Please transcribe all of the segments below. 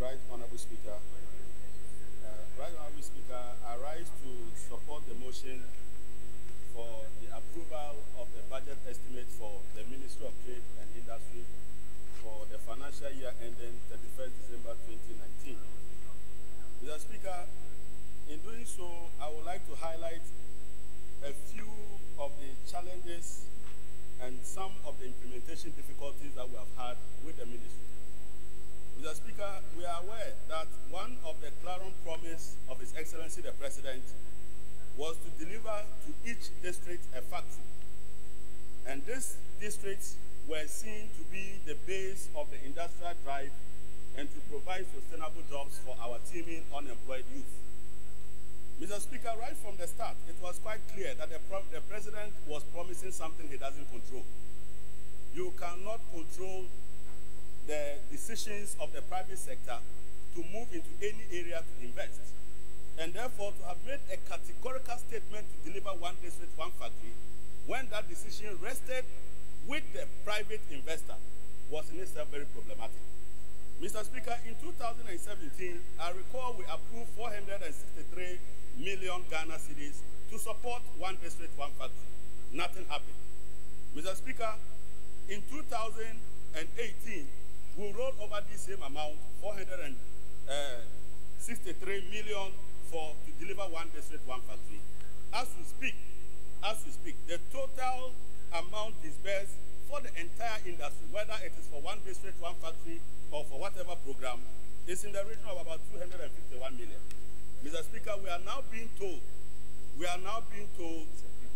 Right Honorable Speaker. Uh, right Honorable Speaker, I rise to support the motion for the approval of the budget estimate for the Ministry of Trade and Industry for the financial year ending 31st December 2019. Mr. Speaker, in doing so, I would like to highlight a few of the challenges and some of the implementation difficulties that we have had with the ministry. Mr. Speaker, we are aware that one of the clarion promise of His Excellency the President was to deliver to each district a factory. And these districts were seen to be the base of the industrial drive and to provide sustainable jobs for our teeming unemployed youth. Mr. Speaker, right from the start, it was quite clear that the, the president was promising something he doesn't control. You cannot control the decisions of the private sector to move into any area to invest. And therefore, to have made a categorical statement to deliver one district, one factory, when that decision rested with the private investor was in itself very problematic. Mr. Speaker, in 2017, I recall we approved 463 million Ghana cedis to support one district, one factory. Nothing happened. Mr. Speaker, in 2018, we rolled over this same amount, 463 uh, for to deliver one district, one factory. As we speak, as we speak, the total amount disbursed for the entire industry, whether it is for one district, one factory, or for whatever program, is in the region of about 251 million. Mr. Speaker, we are now being told, we are now being told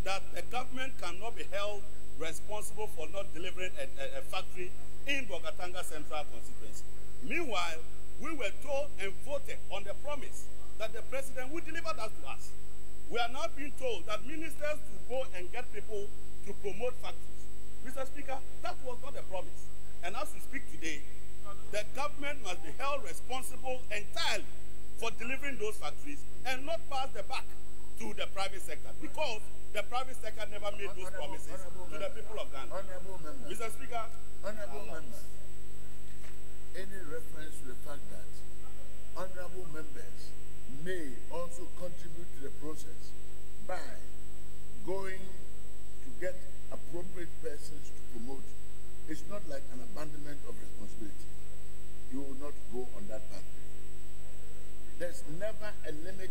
that the government cannot be held responsible for not delivering a, a, a factory in Bolgatanga Central constituency. Meanwhile, we were told and voted on the promise that the president would deliver that to us. We are now being told that ministers to go and get people to promote factories. Mr. Speaker, that was not a promise. And as we speak today, the government must be held responsible entirely for delivering those factories and not pass the back to the private sector because the private sector never made those promises to the people of Ghana. Mr. Speaker, Honorable members, any reference to the fact that honorable members may also contribute to the process by going to get appropriate persons to promote it's not like an abandonment of responsibility. You will not go on that pathway. There's never a limit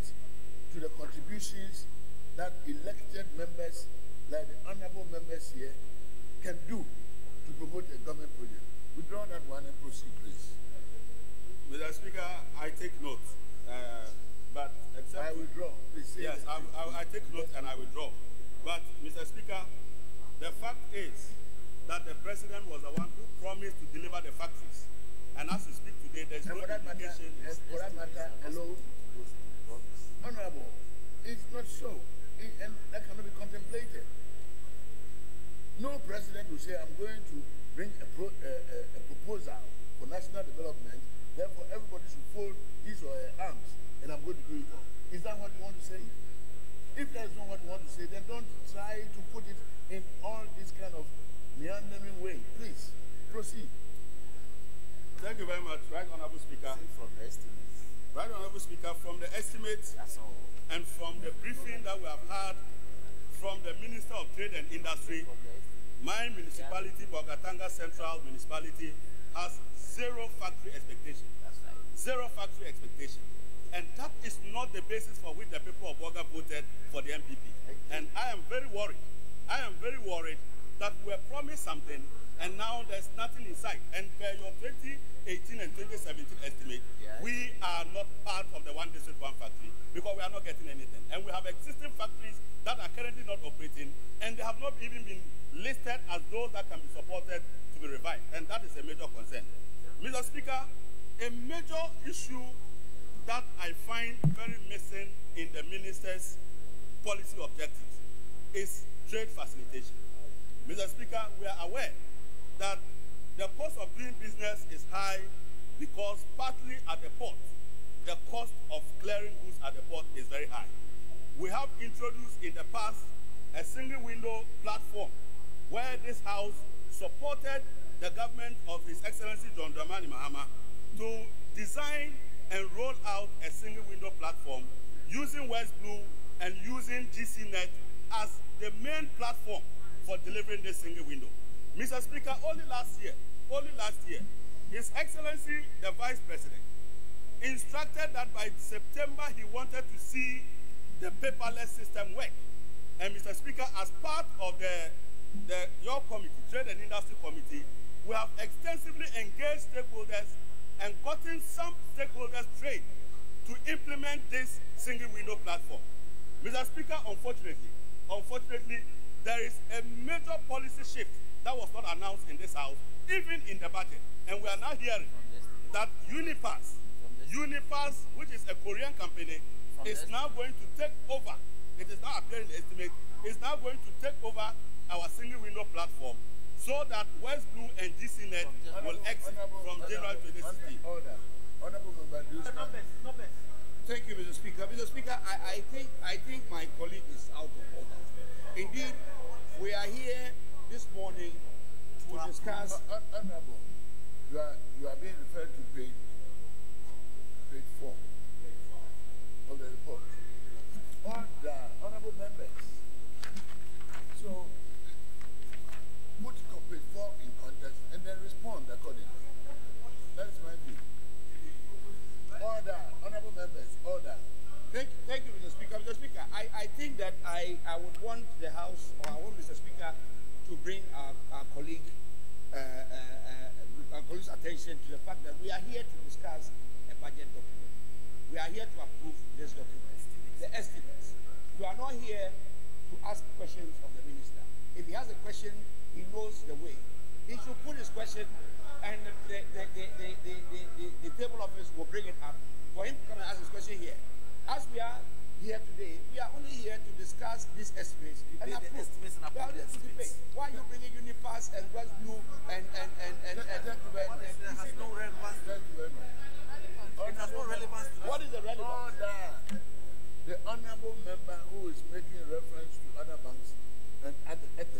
to the contributions that elected members, like the honorable members here, can do to promote a government project. Withdraw that one and proceed, please. Mr. Speaker, I take note. Uh, but except I withdraw. Please Yes, I, I, I take note and I withdraw. But, Mr. Speaker, the fact is that the president was the one who promised to deliver the factories. And as we speak today, there's and no matter, indication. and for that matter, hello, honorable, it's not so, it, and that cannot be contemplated. No president will say, I'm going to bring a, pro, uh, uh, a proposal for national development, therefore everybody should fold his or her arms, and I'm going to do it all. Is that what you want to say? If that is not what you want to say, then don't try to put it in all this kind of meandering way. Please, proceed. Thank you very much, Right Honorable Speaker. From estimates. Right Honorable Speaker, from the estimates and from the briefing that we have had from the Minister of Trade and Industry, my municipality, Bolgatanga Central Municipality, has zero factory expectation. That's right. Zero factory expectation. And that is not the basis for which the people of Bolga voted for the NPP. And I am very worried. I am very worried that we were promised something and now there's nothing in sight. And per your 2018 and 2017 estimate, Yes. we not part of the one district, one factory because we are not getting anything. And we have existing factories that are currently not operating and they have not even been listed as those that can be supported to be revived. And that is a major concern. Mr. Speaker, a major issue that I find very missing in the minister's policy objectives is trade facilitation. Mr. Speaker, we are aware that the cost of doing business is high because partly at the port, the cost of clearing goods at the port is very high. We have introduced in the past a single window platform where this house supported the government of His Excellency John Dramani Mahama to design and roll out a single window platform using West Blue and using GCNet as the main platform for delivering this single window. Mr. Speaker, only last year, only last year, His Excellency the Vice President instructed that by September he wanted to see the paperless system work. And Mr. Speaker, as part of the, the your committee, Trade and Industry Committee, we have extensively engaged stakeholders and gotten some stakeholders trained to implement this single window platform. Mr. Speaker, unfortunately, unfortunately, there is a major policy shift that was not announced in this house, even in the budget. And we are now hearing that Unipass, Unipass, which is a Korean company, From is now going to take over. It is now appearing in the estimate, is now going to take over our single window platform so that West Blue and GCNet will exit from January 2016. Order. Honorable Member, Thank you, Mr. Speaker. Mr. Speaker, I, I think I think my colleague is out of order. Indeed, we are here this morning to discuss. Uh, uh, honorable, you are you are being referred to attention to the fact that we are here to discuss a budget document. We are here to approve this document, the estimates. We are not here to ask questions of the minister. If he has a question, he knows the way. He should put his question and the, the, the, the, table office will bring it up for him to come and ask his question here. As we are here today, we are only here to discuss these estimates and approve. Estimates and approve the estimates. Why are you bringing Unipass and West Blue and and and and, and, and, and, and, and it has no relevance. Thank you very much. It has no relevance. What is the relevance? Order. The honourable member who is making reference to other banks and other etc.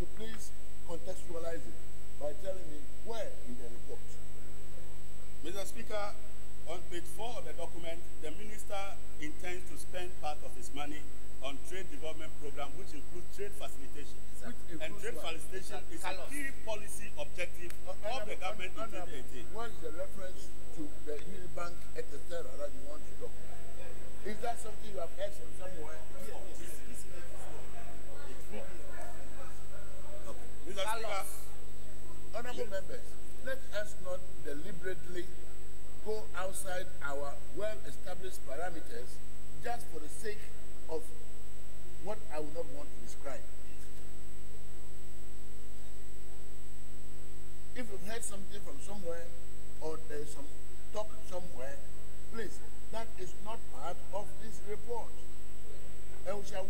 So please contextualize it by telling me where in the report. Mr. Speaker, on page four of the document, the minister intends to spend part of his money on trade development program, which includes trade facilitation. Which and trade what? facilitation is a key policy objective Uh, of the government in 2018. What is the reference to the Unibank etc. that you want to talk about? Is that something you have heard from somewhere? Mr. Speaker, Honorable members, let us not deliberately go outside our well-established parameters just for the sake of what I would not want to describe. If you've heard something from somewhere or there's some talk somewhere, please, that is not part of this report. And we shall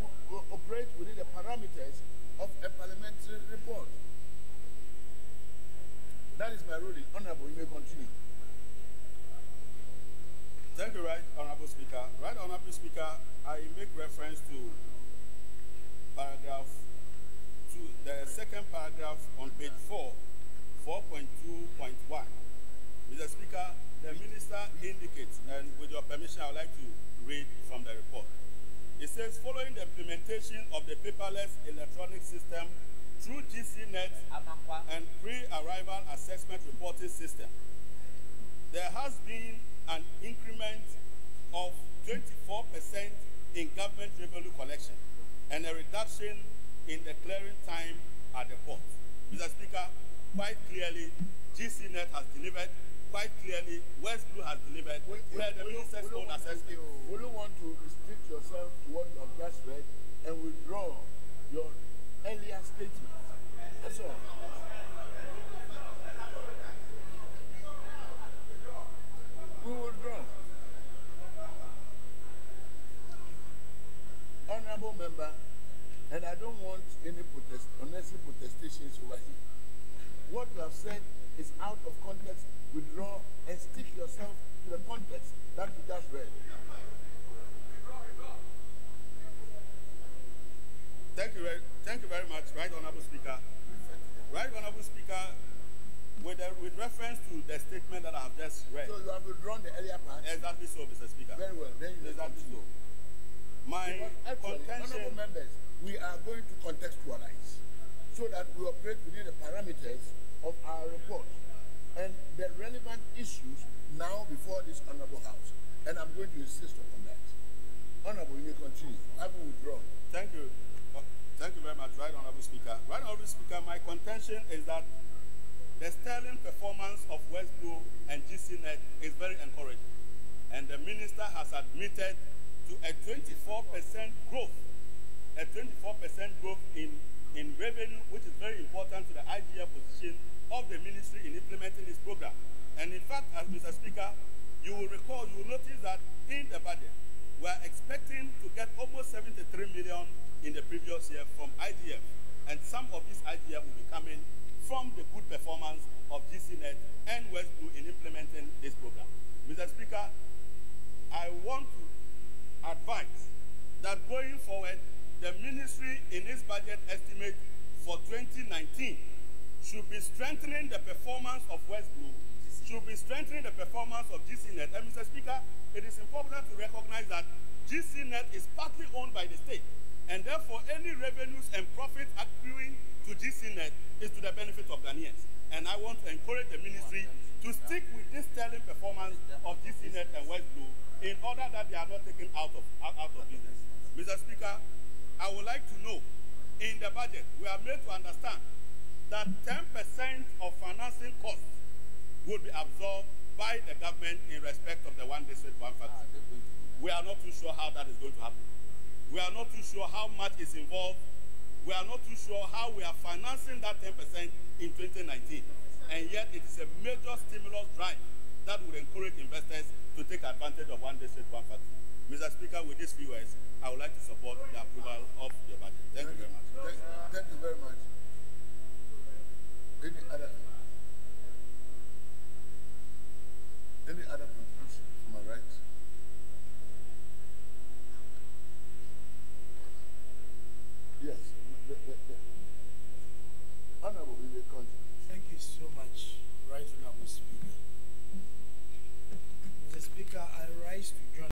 operate within the parameters of a parliamentary report. That is my ruling. Honorable, you may continue. Thank you, Right Honorable Speaker. Right Honorable Speaker, I make reference to paragraph to the second paragraph on page 4, 4.2.1. Mr. Speaker, the minister indicates, and with your permission, I would like to read from the report. It says, following the implementation of the paperless electronic system through GCNet and pre-arrival assessment reporting system, there has been an increment of 24% in government revenue collection and a reduction in the clearing time at the port. Mr. Speaker, quite clearly, GCNet has delivered, quite clearly, West Blue has delivered, Will- where the minister's own assessment. Will you want to restrict yourself to what you have just read and withdraw your earlier statement? That's all. Speaker, my contention is that the sterling performance of West Blue and GCNet is very encouraging. And the minister has admitted to a 24% growth, a 24% growth in, in revenue, which is very important to the IGF position of the ministry in implementing this program. And in fact, as Mr. Speaker, you will recall, you will notice that in the budget, we are expecting to get almost 73 million in the previous year from IGF. And some of this IGF will be coming from the good performance of GCNet and West Blue in implementing this program. Mr. Speaker, I want to advise that going forward, the ministry in its budget estimate for 2019 should be strengthening the performance of West Blue, should be strengthening the performance of GCNet. And Mr. Speaker, it is important to recognize that GCNet is partly owned by the state, and therefore any revenues and profits accruing to GCNet is to the benefit of Ghanaians. And I want to encourage the ministry to stick with this sterling performance of GCNet and West Blue in order that they are not taken out of, out, of business. Mr. Speaker, I would like to know, in the budget, we are made to understand that 10% of financing costs will be absorbed by the government in respect of the one district, one factory. We are not too sure how that is going to happen. We are not too sure how much is involved. We are not too sure how we are financing that 10% in 2019. And yet it is a major stimulus drive that will encourage investors to take advantage of one district, one factory. Mr. Speaker, with these few I would like to support the approval of the budget. Thank you very much. Thank, you very much.